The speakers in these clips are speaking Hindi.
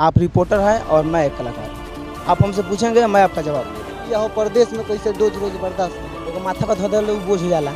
आप रिपोर्टर हैं और मैं एक कलाकार आप हमसे पूछेंगे मैं आपका जवाब दूँगा। हो परदेश में कैसे डोज रोज बर्दाश्त एगो माथा का धो लोग बोझ हो जाला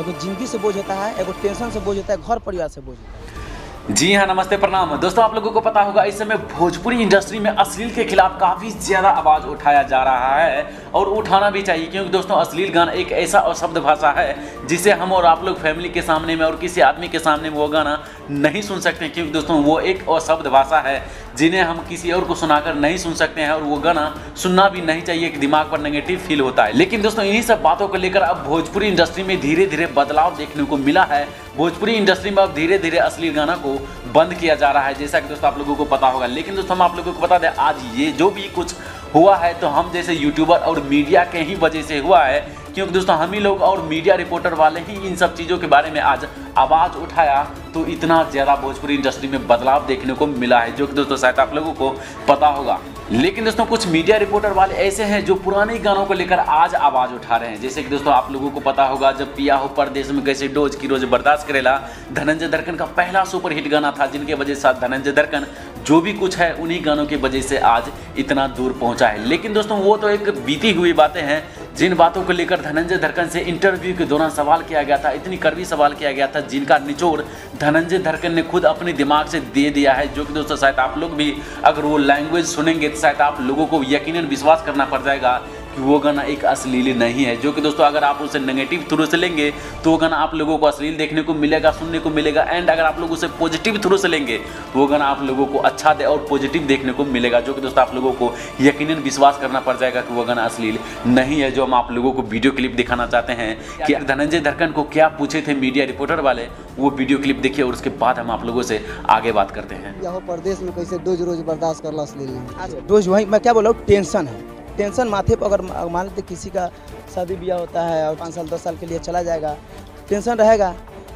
एगो ज़िंदगी से बोझ होता है एगो टेंशन से बोझ होता है घर परिवार से बोझ होता है। जी हाँ नमस्ते प्रणाम। दोस्तों आप लोगों को पता होगा इस समय भोजपुरी इंडस्ट्री में अश्लील के खिलाफ काफ़ी ज़्यादा आवाज़ उठाया जा रहा है। और उठाना भी चाहिए, क्योंकि दोस्तों अश्लील गाना एक ऐसा अशब्द भाषा है जिसे हम और आप लोग फैमिली के सामने में और किसी आदमी के सामने में वो गाना नहीं सुन सकते क्योंकि दोस्तों वो एक अशब्द भाषा है जिन्हें हम किसी और को सुनाकर नहीं सुन सकते हैं और वो गाना सुनना भी नहीं चाहिए कि दिमाग पर नेगेटिव फील होता है। लेकिन दोस्तों इन्हीं सब बातों को लेकर अब भोजपुरी इंडस्ट्री में धीरे धीरे बदलाव देखने को मिला है। भोजपुरी इंडस्ट्री में अब धीरे धीरे अश्लील गाना को बंद किया जा रहा है, जैसा कि दोस्तों आप लोगों को पता होगा। लेकिन दोस्तों हम आप लोगों को बता दें, आज ये जो भी कुछ हुआ है तो हम जैसे यूट्यूबर और मीडिया के ही वजह से हुआ है। क्योंकि दोस्तों, हम ही लोग और मीडिया रिपोर्टर वाले ही इन सब चीज़ों के बारे में आज आवाज़ उठाया तो इतना ज़्यादा भोजपुरी इंडस्ट्री में बदलाव देखने को मिला है, जो कि दोस्तों शायद आप लोगों को पता होगा। लेकिन दोस्तों, कुछ मीडिया रिपोर्टर वाले ऐसे हैं जो पुराने गानों को लेकर आज आवाज़ उठा रहे हैं। जैसे कि दोस्तों, आप लोगों को पता होगा, जब पिया हो परदेश में कैसे डोज की रोज बर्दाश्त करेला, धनंजय दरकन का पहला सुपर हिट गाना था, जिनके वजह से धनंजय दरकन जो भी कुछ है, उन्हीं गानों की वजह से आज इतना दूर पहुँचा है। लेकिन दोस्तों, वो तो एक बीती हुई बातें हैं, जिन बातों को लेकर धनंजय धरकन से इंटरव्यू के दौरान सवाल किया गया था, इतनी कड़वी सवाल किया गया था, जिनका निचोड़ धनंजय धरकन ने खुद अपने दिमाग से दे दिया है, जो कि दोस्तों, शायद आप लोग भी अगर वो लैंग्वेज सुनेंगे तो शायद आप लोगों को यकीन विश्वास करना पड़ जाएगा कि वो गाना एक अश्लील नहीं है। जो कि दोस्तों अगर आप उसे नेगेटिव थ्रू से लेंगे तो वो गाना आप लोगों को अश्लील देखने को मिलेगा सुनने को मिलेगा एंड अगर आप लोग उसे पॉजिटिव थ्रू से लेंगे तो वो गाना आप लोगों को अच्छा दे और पॉजिटिव देखने को मिलेगा। जो कि दोस्तों आप लोगों को यकीनन विश्वास करना पड़ जाएगा कि वो गाना अश्लील नहीं है जो हम आप लोगों को वीडियो क्लिप दिखाना चाहते हैं। कि धनंजय धरकन को क्या पूछे थे मीडिया रिपोर्टर वाले वो वीडियो क्लिप देखिए और उसके बाद हम आप लोगों से आगे बात करते हैं। या हो परदेश में कैसे रोज रोज बर्दाश्त करला अश्लील नहीं रोज वही मैं क्या बोला टेंशन है। टेंशन माथे पर अगर मान लेते किसी का शादी ब्याह होता है और पाँच साल, दस साल के लिए चला जाएगा, टेंशन रहेगा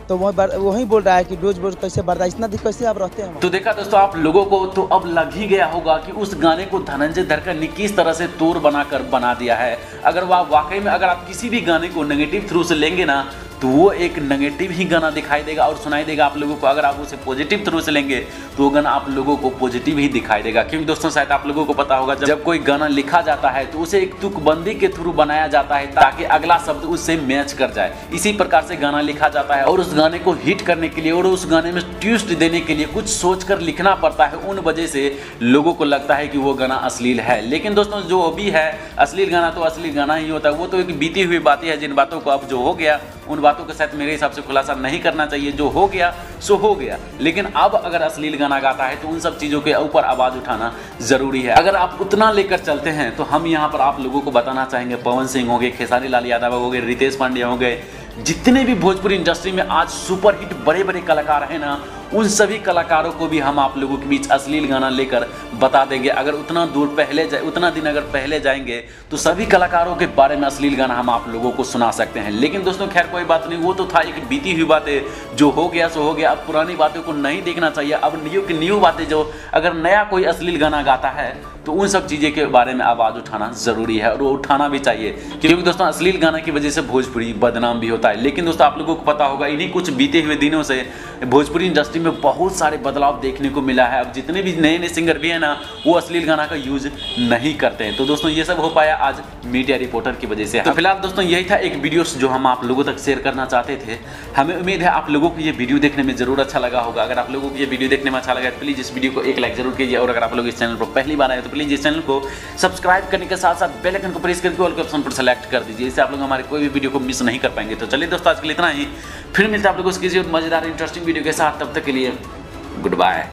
तो वही वही बोल रहा है कि रोज रोज कैसे बर्दाश्त, इतना कैसे आप रहते हैं? तो देखा दोस्तों, आप लोगों को तो अब लग ही गया होगा कि उस गाने को धनंजय धरकर ने किस तरह से तोड़ बनाकर बना दिया है। अगर वह वाकई में, अगर आप किसी भी गाने को नेगेटिव थ्रू से लेंगे ना तो वो एक नेगेटिव ही गाना दिखाई देगा और सुनाई देगा आप लोगों को। अगर आप उसे पॉजिटिव थ्रू से लेंगे तो वो गाना आप लोगों को पॉजिटिव ही दिखाई देगा। क्योंकि दोस्तों, शायद आप लोगों को पता होगा, जब कोई गाना लिखा जाता है तो उसे एक तुकबंदी के थ्रू बनाया जाता है, ताकि अगला शब्द उससे मैच कर जाए। इसी प्रकार से गाना लिखा जाता है और उस गाने को हिट करने के लिए और उस गाने में ट्विस्ट देने के लिए कुछ सोचकर लिखना पड़ता है। उन वजह से लोगों को लगता है कि वो गाना अश्लील है। लेकिन दोस्तों, जो भी है, अश्लील गाना तो अश्लील गाना ही होता है। वो तो एक बीती हुई बातें है, जिन बातों को अब जो हो गया उन बातों के साथ मेरे हिसाब से खुलासा नहीं करना चाहिए। जो हो गया, सो हो गया। लेकिन अब अगर अश्लील गाना गाता है तो उन सब चीज़ों के ऊपर आवाज़ उठाना ज़रूरी है। अगर आप उतना लेकर चलते हैं तो हम यहाँ पर आप लोगों को बताना चाहेंगे। पवन सिंह हो गए खेसारी लाल यादव हो गए रितेश पांड्या होंगे जितने भी भोजपुरी इंडस्ट्री में आज सुपरहिट बड़े बड़े कलाकार हैं ना, उन सभी कलाकारों को भी हम आप लोगों के बीच अश्लील गाना लेकर बता देंगे। अगर उतना दूर पहले जाए, उतना दिन अगर पहले जाएँगे तो सभी कलाकारों के बारे में अश्लील गाना हम आप लोगों को सुना सकते हैं। लेकिन दोस्तों, खैर, कोई बात नहीं, वो तो था, एक बीती हुई बातें, जो हो गया, सो हो गया। अब पुरानी बातों को नहीं देखना चाहिए। अब न्यू की न्यू बातें जो, अगर नया कोई अश्लील गाना गाता है तो उन सब चीज़ें के बारे में आवाज़ उठाना ज़रूरी है और वो उठाना भी चाहिए। क्योंकि दोस्तों, अश्लील गाना की वजह से भोजपुरी बदनाम भी होता है लेकिन दोस्तों, आप लोगों को पता होगा, इन्हीं कुछ बीते हुए दिनों से भोजपुरी इंडस्ट्री में बहुत सारे बदलाव देखने को मिला है। अब जितने भी नए नए सिंगर भी हैं ना, वो अश्लील गाना का यूज़ नहीं करते हैं। तो दोस्तों, ये सब हो पाया आज मीडिया रिपोर्टर की वजह से। तो फ़िलहाल दोस्तों, यही था एक वीडियो जो हम आप लोगों तक शेयर करना चाहते थे। हमें उम्मीद है आप लोगों को ये वीडियो देखने में ज़रूर अच्छा लगा होगा। अगर आप लोगों को ये वीडियो देखने में अच्छा लगा तो प्लीज़ इस वीडियो को एक लाइक ज़रूर कीजिए। और अगर आप लोग इस चैनल पर पहली बार आए तो प्लीज़ इस चैनल को सब्सक्राइब करने के साथ साथ बेल आइकन को प्रेस करके ऑल के ऑप्शन पर सेलेक्ट कर दीजिए। इससे आप लोग हमारे कोई भी वीडियो को मिस नहीं कर पाएँगे। तो चलिए दोस्तों, आज के लिए इतना ही। फिर मिलता है आप लोगों को किसी मज़ेदार इंटरेस्टिंग वीडियो के साथ। तब तक के लिए गुड बाय